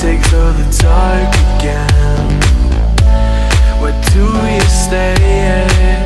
take through the dark again Where do you stay?